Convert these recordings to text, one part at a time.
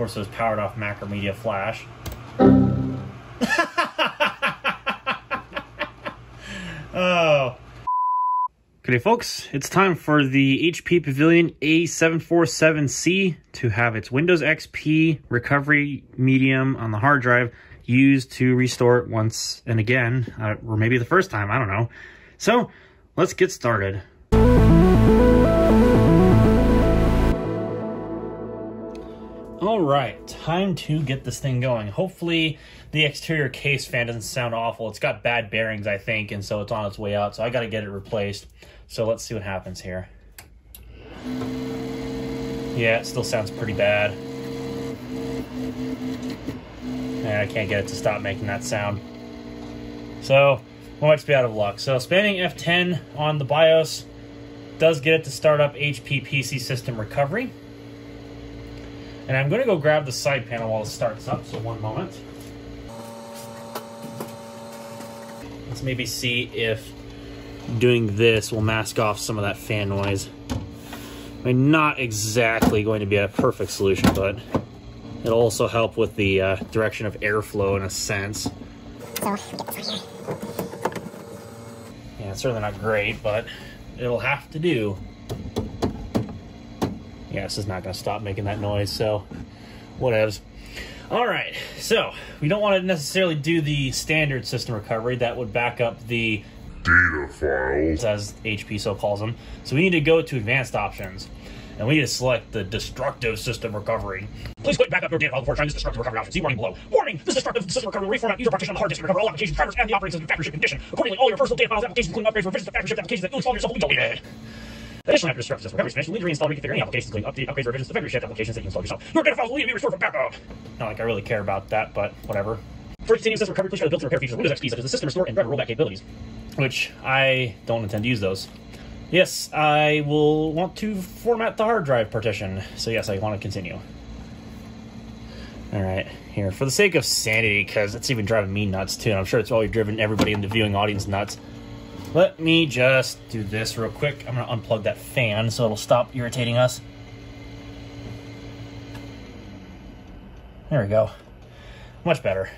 course, it was powered off Macromedia Flash. oh. Good day, folks, it's time for the HP Pavilion A747C to have its Windows XP recovery medium on the hard drive used to restore it once and again, uh, or maybe the first time, I don't know. So, let's get started. All right, time to get this thing going. Hopefully the exterior case fan doesn't sound awful. It's got bad bearings, I think, and so it's on its way out, so I gotta get it replaced. So let's see what happens here. Yeah, it still sounds pretty bad. I can't get it to stop making that sound. So, we might be out of luck. So, spanning F10 on the BIOS does get it to start up HP PC System Recovery. And I'm going to go grab the side panel while it starts up, so one moment. Let's maybe see if doing this will mask off some of that fan noise. I mean, not exactly going to be a perfect solution, but it'll also help with the uh, direction of airflow in a sense. Yeah, it's certainly not great, but it'll have to do. Yeah, this is not going to stop making that noise, so whatevs. All right, so we don't want to necessarily do the standard system recovery. That would back up the data files, as HP so calls them. So we need to go to advanced options, and we need to select the destructive system recovery. Please click back up your data file before trying this destructive recovery option. See warning below. Warning! This is destructive system recovery will reformat user partition on the hard disk to recover all applications, drivers, and the operating system factory ship condition. Accordingly, all your personal data files, applications, including upgrades, revisions to factory shipped applications that you installed yourself will be deleted. Additionally, after destructive system recovery is finished, to reinstall reconfigure any applications, including update, upgrades, revisions to factory shipped applications that you installed yourself. Your data files will need to be restored from backup. Not like I really care about that, but whatever. For continuing system recovery, please try the built-in repair features of Windows XP, such as the system restore and driver rollback capabilities, which I don't intend to use those. Yes, I will want to format the hard drive partition, so yes, I want to continue. All right, here, for the sake of sanity, because it's even driving me nuts too, and I'm sure it's probably driven everybody in the viewing audience nuts, let me just do this real quick. I'm to unplug that fan so it'll stop irritating us. There we go. Much better.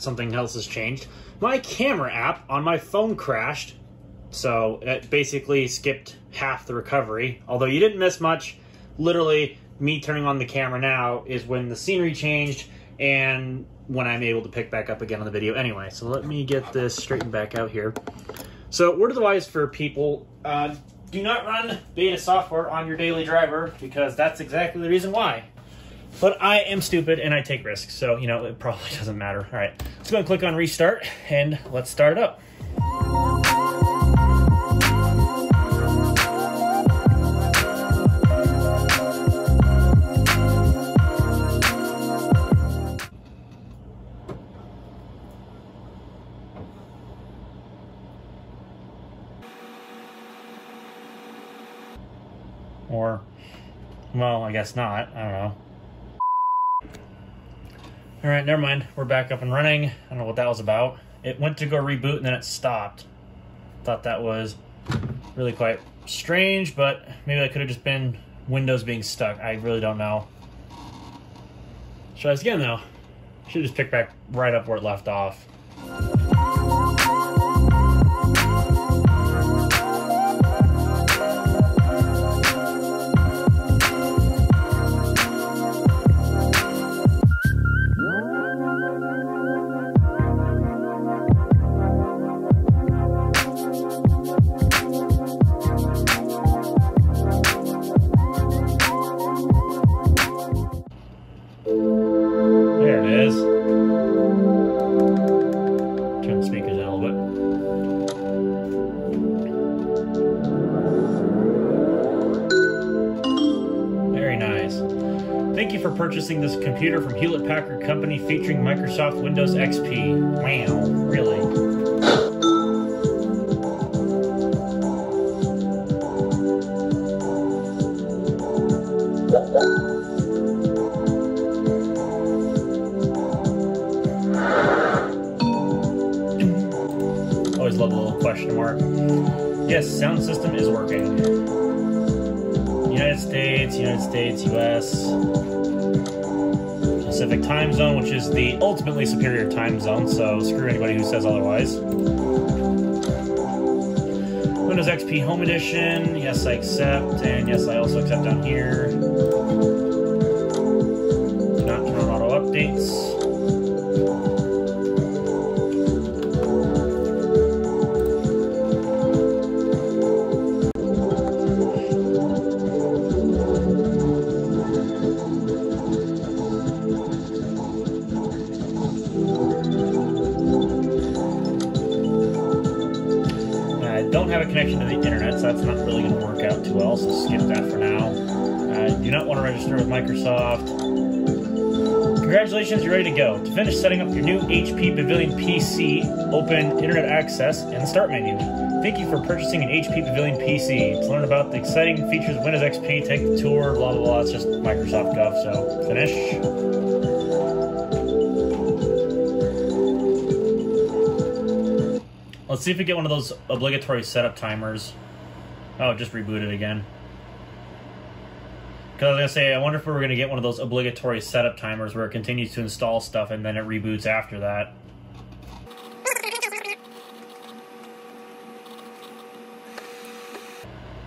Something else has changed. My camera app on my phone crashed, so it basically skipped half the recovery. Although you didn't miss much, literally me turning on the camera now is when the scenery changed and when I'm able to pick back up again on the video anyway. So let me get this straightened back out here. So word of the wise for people, uh, do not run beta software on your daily driver because that's exactly the reason why. But I am stupid and I take risks, so you know it probably doesn't matter. All right, let's go and click on restart and let's start it up. Or, well, I guess not. I don't know. All right, never mind. We're back up and running. I don't know what that was about. It went to go reboot and then it stopped. Thought that was really quite strange, but maybe that could have just been Windows being stuck. I really don't know. Try this again though. Should just pick back right up where it left off. the speakers down a little bit. Thank you for purchasing this computer from Hewlett Packard Company featuring Microsoft Windows XP. Wow, really? Yes, sound system is working. United States, United States, US. Pacific time zone, which is the ultimately superior time zone, so screw anybody who says otherwise. Windows XP Home Edition, yes, I accept, and yes, I also accept down here. With Microsoft. Congratulations, you're ready to go. To finish setting up your new HP Pavilion PC, open Internet Access in the Start menu. Thank you for purchasing an HP Pavilion PC. To learn about the exciting features of Windows XP, take the tour, blah blah blah. It's just Microsoft Gov, so finish. Let's see if we get one of those obligatory setup timers. Oh, just rebooted again. Because I was to say, I wonder if we were going to get one of those obligatory setup timers where it continues to install stuff and then it reboots after that.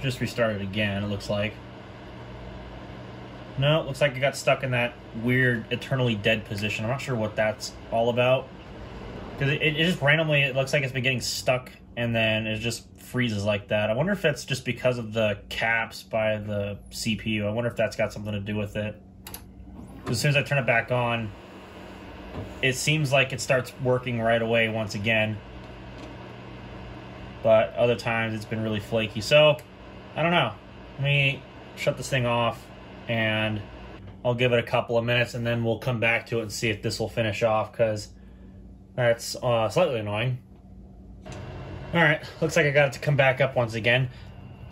Just restarted again, it looks like. No, it looks like it got stuck in that weird eternally dead position. I'm not sure what that's all about. Because it, it just randomly, it looks like it's been getting stuck and then it just freezes like that. I wonder if that's just because of the caps by the CPU. I wonder if that's got something to do with it. As soon as I turn it back on, it seems like it starts working right away once again. But other times it's been really flaky. So, I don't know. Let me shut this thing off and I'll give it a couple of minutes and then we'll come back to it and see if this will finish off because that's uh, slightly annoying. Alright, looks like I got it to come back up once again.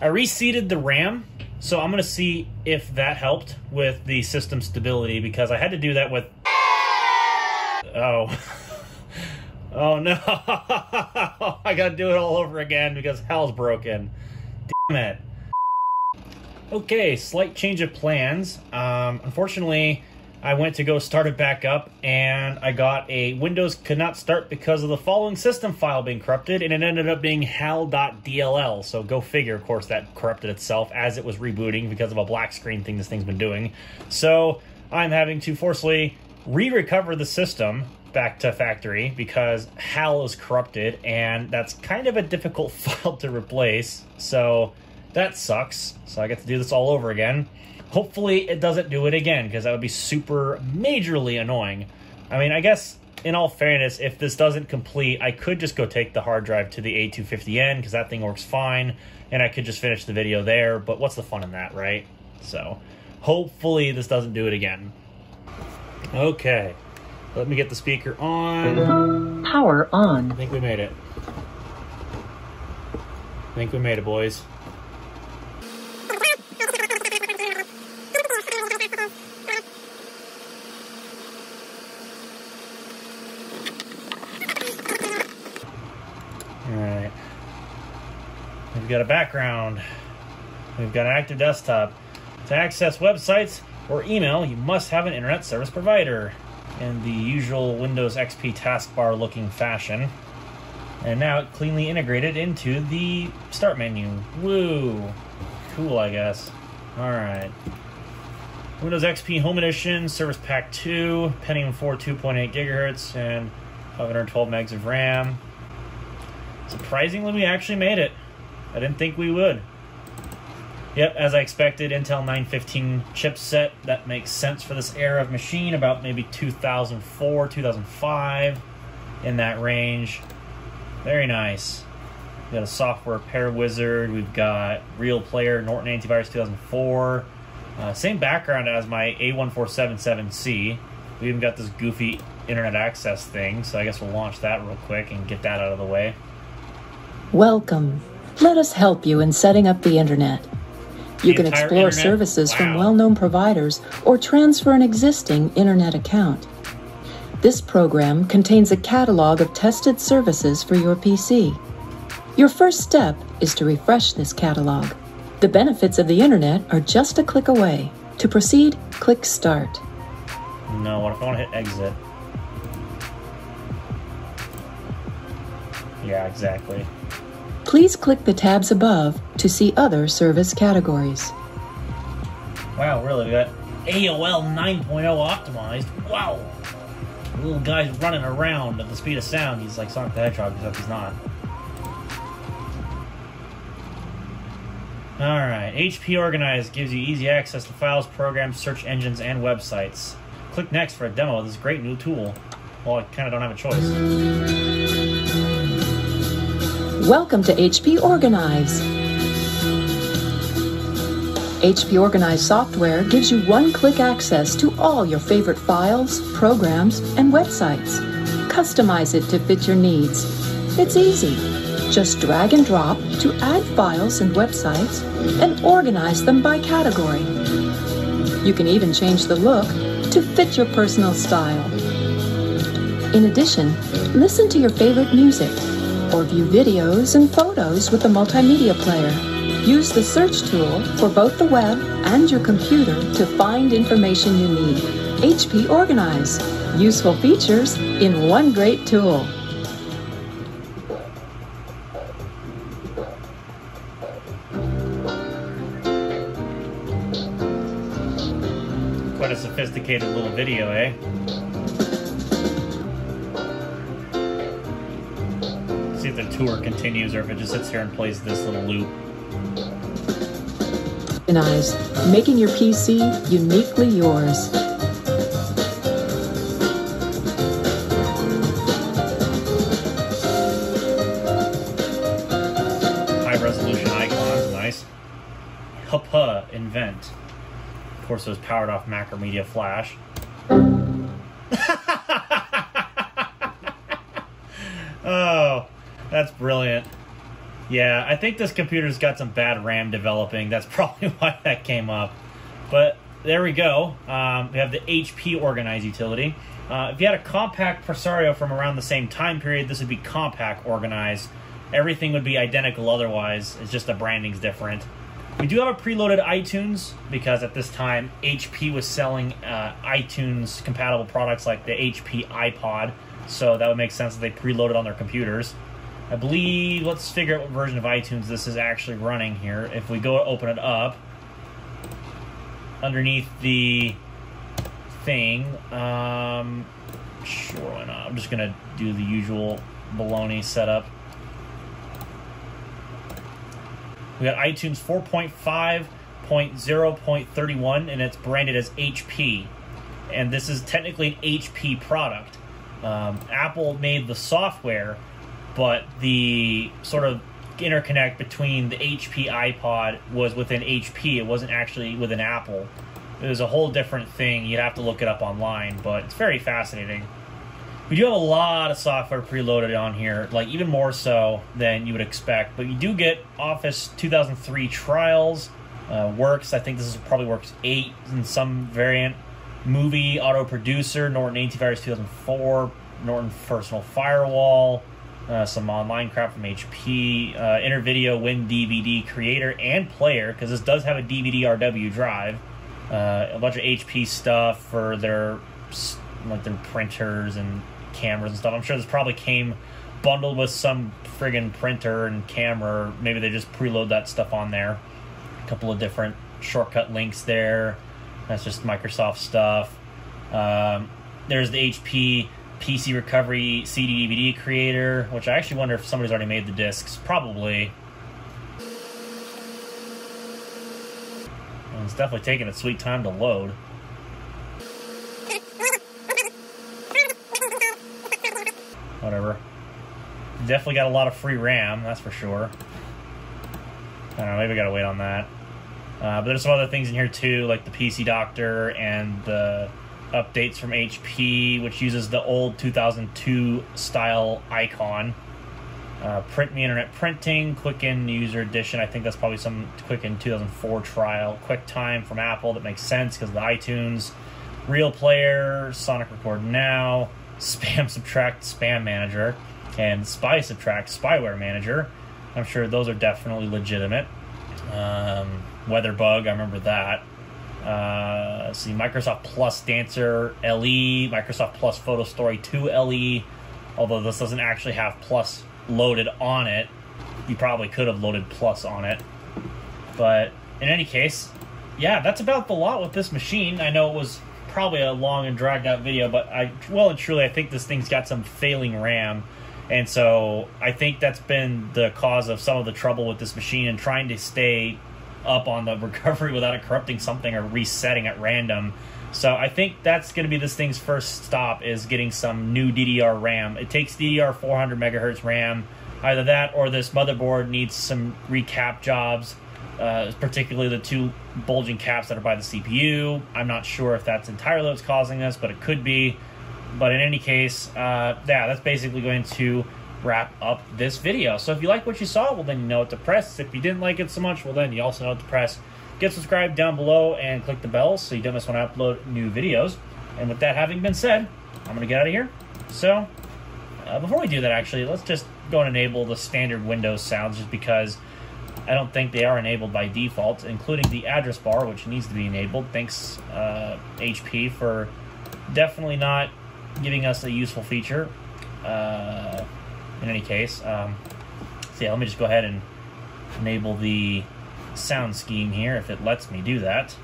I reseated the RAM, so I'm to see if that helped with the system stability because I had to do that with. Oh. Oh no! I gotta do it all over again because HAL's broken. Damn it. Okay, slight change of plans. Um, unfortunately, I went to go start it back up, and I got a Windows could not start because of the following system file being corrupted, and it ended up being hal.dll. So go figure, of course, that corrupted itself as it was rebooting because of a black screen thing this thing's been doing. So I'm having to forcefully re-recover the system back to factory because HAL is corrupted, and that's kind of a difficult file to replace. So that sucks. So I get to do this all over again. Hopefully it doesn't do it again because that would be super majorly annoying. I mean, I guess in all fairness, if this doesn't complete, I could just go take the hard drive to the A250N because that thing works fine, and I could just finish the video there. But what's the fun in that, right? So hopefully this doesn't do it again. Okay, let me get the speaker on. Power on. I think we made it. I think we made it, boys. Alright. We've got a background. We've got an active desktop. To access websites or email, you must have an internet service provider in the usual Windows XP taskbar looking fashion. And now it cleanly integrated into the start menu. Woo! Cool, I guess. Alright. Windows XP Home Edition, Service Pack 2, Pentium 4 2.8 gigahertz, and 512 megs of RAM. Surprisingly, we actually made it. I didn't think we would. Yep, as I expected, Intel 915 chipset. That makes sense for this era of machine, about maybe 2004, 2005, in that range. Very nice. We got a software pair wizard. We've got Real Player Norton Antivirus 2004. Uh, same background as my A1477C. We even got this goofy internet access thing, so I guess we'll launch that real quick and get that out of the way. Welcome. Let us help you in setting up the internet. You The can explore internet? services from well known providers or transfer an existing internet account. This program contains a catalog of tested services for your PC. Your first step is to refresh this catalog. The benefits of the internet are just a click away. To proceed, click Start. No, what if I want to hit exit? Yeah, exactly. Please click the tabs above to see other service categories. Wow, really? We got AOL 9.0 optimized. Wow. Little guy's running around at the speed of sound. He's like Sonic the Hedgehog, except he's not. Alright, HP Organize gives you easy access to files, programs, search engines, and websites. Click next for a demo of this great new tool. Well, I kind of don't have a choice. Welcome to HP Organize. HP Organize software gives you one click access to all your favorite files, programs, and websites. Customize it to fit your needs. It's easy. Just drag and drop to add files and websites and organize them by category. You can even change the look to fit your personal style. In addition, listen to your favorite music or view videos and photos with the multimedia player. Use the search tool for both the web and your computer to find information you need. HP Organize. Useful features in one great tool. Quite a sophisticated little video, eh? If the tour continues or if it just sits here and plays this little loop. Making your PC uniquely yours. High resolution icons, nice. Invent. Of course, it was powered off Macromedia Flash. oh, that's brilliant. Yeah, I think this computer's got some bad RAM developing. That's probably why that came up. But there we go. Um, we have the HP Organize utility. Uh, if you had a Compaq Presario from around the same time period, this would be Compaq Organize. Everything would be identical otherwise. It's just the branding's different. We do have a preloaded iTunes because at this time HP was selling uh, iTunes compatible products like the HP iPod, so that would make sense that they preloaded on their computers. I believe, let's figure out what version of iTunes this is actually running here. If we go open it up, underneath the thing, um, sure, why not? I'm just gonna do the usual baloney setup. We got iTunes 4.5.0.31, and it's branded as HP. And this is technically an HP product. Um, Apple made the software, but the sort of interconnect between the HP iPod was within HP. It wasn't actually within Apple. It was a whole different thing. You'd have to look it up online, but it's very fascinating. We do have a lot of software preloaded on here, like even more so than you would expect. But you do get Office 2003 Trials, uh, Works. I think this is probably Works 8 in some variant. muvee Auto Producer, Norton Antivirus 2004, Norton Personal Firewall, uh, some online crap from HP, uh, Intervideo Win DVD Creator and Player, because this does have a DVD RW drive. Uh, a bunch of HP stuff for their like their printers and cameras and stuff. I'm sure this probably came bundled with some friggin' printer and camera. Maybe they just preload that stuff on there. A couple of different shortcut links there. That's just Microsoft stuff. Um, there's the HP PC Recovery CD DVD Creator, which I actually wonder if somebody's already made the discs. Probably. And it's definitely taking its sweet time to load. Whatever. Definitely got a lot of free RAM, that's for sure. I don't know, maybe I gotta wait on that. Uh, but there's some other things in here too, like the PC Doctor and the updates from HP, which uses the old 2002 style icon. Uh, print me internet printing, Quicken user edition. I think that's probably some Quicken 2004 trial. QuickTime from Apple that makes sense because of the iTunes. Real Player, Sonic Record Now, Spam Subtract Spam Manager, and Spy Subtract Spyware Manager. I'm sure those are definitely legitimate. Um, WeatherBug, I remember that. Uh, see, Microsoft Plus Dancer LE, Microsoft Plus Photo Story 2 LE. Although this doesn't actually have Plus loaded on it, you probably could have loaded Plus on it. But in any case, yeah, that's about the lot with this machine. I know it was probably a long and dragged out video, but I well and truly I think this thing's got some failing RAM. And so I think that's been the cause of some of the trouble with this machine and trying to stay up on the recovery without it corrupting something or resetting at random. So I think that's going to be this thing's first stop is getting some new DDR RAM. It takes DDR 400 megahertz RAM. Either that or this motherboard needs some recap jobs, uh, particularly the two bulging caps that are by the CPU. I'm not sure if that's entirely what's causing this, but it could be. But in any case, uh, yeah, that's basically going to wrap up this video. So if you like what you saw, well, then you know what to press. If you didn't like it so much, well, then you also know what to press. Get subscribed down below and click the bell so you don't miss when I upload new videos. And with that having been said, I'm going to get out of here. So, uh, before we do that, actually, let's just go and enable the standard Windows sounds just because I don't think they are enabled by default, including the address bar, which needs to be enabled. Thanks, uh, HP, for definitely not giving us a useful feature. Uh, in any case, um, so yeah, let me just go ahead and enable the sound scheme here if it lets me do that.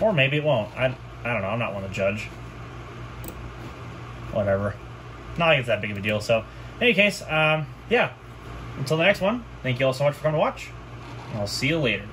Or maybe it won't. I, I don't know. I'm not one to judge. Whatever. Not like it's that big of a deal. So, in any case, um, yeah. Until the next one, thank you all so much for coming to watch. I'll see you later.